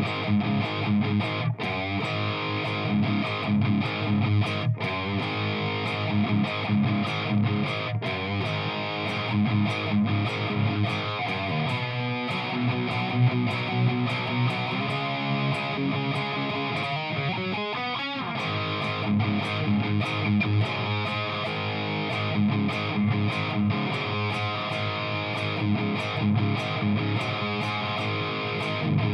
Thank Thank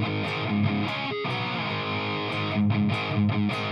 Thank you.